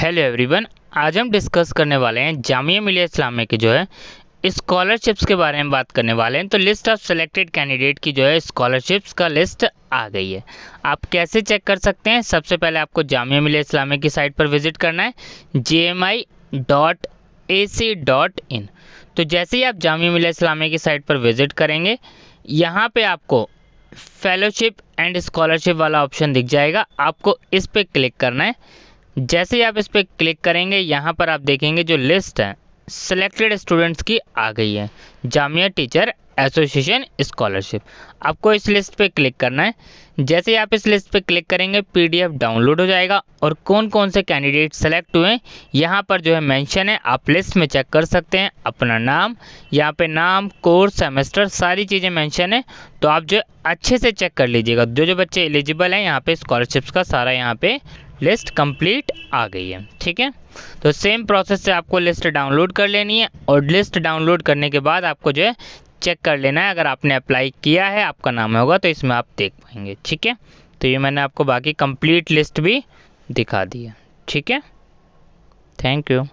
Hello everyone, आज हम discuss करने वाले हैं जामिया मिलिया इस्लामिया की जो है, स्कॉलरशिप्स के बारे में बात करने वाले हैं। तो लिस्ट ऑफ़ सेलेक्टेड कैंडिडेट की जो है, स्कॉलरशिप्स का लिस्ट आ गई है। आप कैसे चेक कर सकते हैं? सबसे पहले आपको जामिया मिलिया इस्लामिया की साइट पर विज़िट करना है J M I dot A C dot in तो जैसे ही आप जामिया मिलिया इस्लामिया की साइट पर विज़िट करेंगे, यहाँ पे आपको फेलोशिप एंड स्कॉलरशिप वाला ऑप्शन दिख जाएगा। आपको इस पर क्लिक करना है। जैसे ही आप इस पर क्लिक करेंगे, यहाँ पर आप देखेंगे जो लिस्ट है सिलेक्टेड स्टूडेंट्स की आ गई है। जामिया टीचर एसोसिएशन स्कॉलरशिप आपको इस लिस्ट पे क्लिक करना है। जैसे ही आप इस लिस्ट पे क्लिक करेंगे पीडीएफ डाउनलोड हो जाएगा और कौन कौन से कैंडिडेट सेलेक्ट हुए यहाँ पर जो है मेंशन है, आप लिस्ट में चेक कर सकते हैं। अपना नाम, यहाँ पे नाम कोर्स सेमेस्टर सारी चीज़ें मेंशन है। तो आप जो अच्छे से चेक कर लीजिएगा। जो जो बच्चे एलिजिबल हैं, यहाँ पे स्कॉलरशिप्स का सारा यहाँ पे लिस्ट कंप्लीट आ गई है, ठीक है? तो सेम प्रोसेस से आपको लिस्ट डाउनलोड कर लेनी है और लिस्ट डाउनलोड करने के बाद आपको जो है चेक कर लेना है, अगर आपने अप्लाई किया है, आपका नाम होगा तो इसमें आप देख पाएँगे, ठीक है? तो ये मैंने आपको बाकी कंप्लीट लिस्ट भी दिखा दी है, ठीक है? Thank you